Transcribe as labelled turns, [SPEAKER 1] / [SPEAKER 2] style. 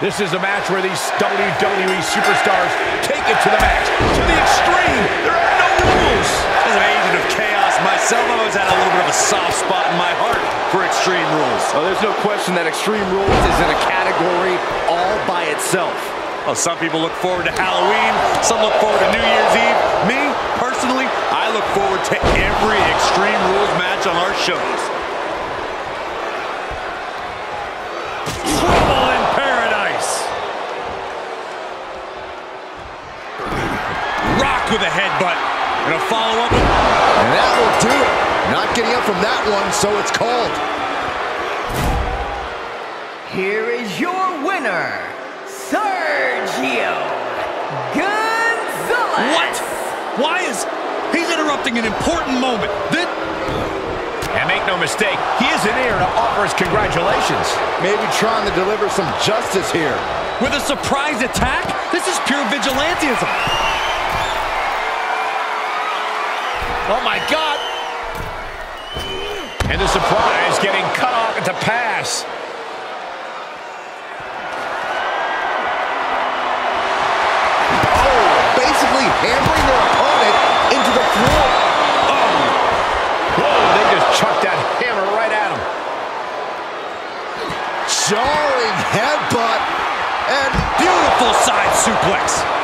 [SPEAKER 1] This is a match where these WWE superstars take it to the max, to the extreme. There are no rules.
[SPEAKER 2] As an agent of chaos myself, I always had a little bit of a soft spot in my heart for Extreme Rules.
[SPEAKER 3] Oh, there's no question that Extreme Rules is in a category all by itself.
[SPEAKER 2] Well, some people look forward to Halloween, some look forward to New Year's Eve. Me, personally, I look forward to every Extreme Rules match on our shows. With a headbutt. And a follow-up.
[SPEAKER 4] And that will do it. Not getting up from that one, so it's called.
[SPEAKER 5] Here is your winner, Sergio Gonzalez.
[SPEAKER 2] What? Why is... He's interrupting an important moment. This...
[SPEAKER 1] And make no mistake, he isn't here to offer his congratulations.
[SPEAKER 4] Maybe trying to deliver some justice here.
[SPEAKER 2] With a surprise attack? This is pure vigilantism.
[SPEAKER 1] Oh, my God. And the surprise getting cut off at the pass.
[SPEAKER 4] Oh, basically hammering their opponent into the floor. Oh.
[SPEAKER 1] Whoa, they just chucked that hammer right at him.
[SPEAKER 4] Jarring headbutt. And
[SPEAKER 2] Beautiful side suplex.